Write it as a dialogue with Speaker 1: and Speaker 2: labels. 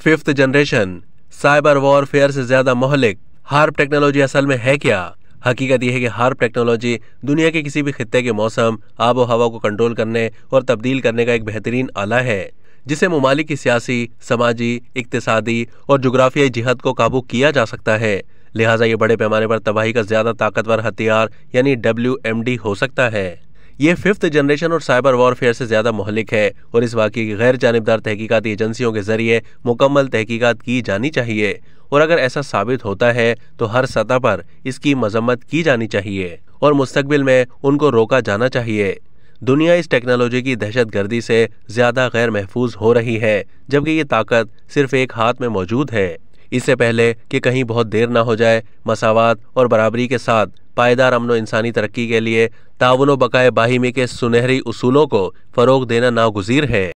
Speaker 1: Fifth generation, cyber warfare से ज़्यादा मोहलिक। Harp technology असल में है क्या? हकीकत यह है कि हार्प टेक्नोलॉजी दुनिया के किसी भी खत्ते के मौसम आबो हवा को कंट्रोल करने और तब्दील करने का एक बेहतरीन आला है, जिसे ममालिक की सियासी, समाजी, इकतसादी और जुग्राफियाई जिहद को काबू किया जा सकता है। लिहाजा ये बड़े पैमाने पर तबाही का ज़्यादा ताकतवर हथियार यानी डब्ल्यूएमडी हो सकता है। ये फिफ्थ जनरेशन और साइबर वॉरफेयर से ज़्यादा मोहलिक है और इस वाक़े की गैर जानबदार तहकीकती एजेंसियों के ज़रिए मुकम्मल तहकीकत की जानी चाहिए। और अगर ऐसा साबित होता है तो हर सतह पर इसकी मजम्मत की जानी चाहिए और मुस्तबिल में उनको रोका जाना चाहिए। दुनिया इस टेक्नोलॉजी की दहशत गर्दी से ज़्यादा गैर महफूज हो रही है, जबकि ये ताकत सिर्फ़ एक हाथ में मौजूद है। इससे पहले कि कहीं बहुत देर ना हो जाए, मसावत और बराबरी के साथ पायदार अमन इंसानी तरक्की के लिए ताउन बकाए बाहिमी के सुनहरी उसूलों को फ़रोग देना नागुजीर है।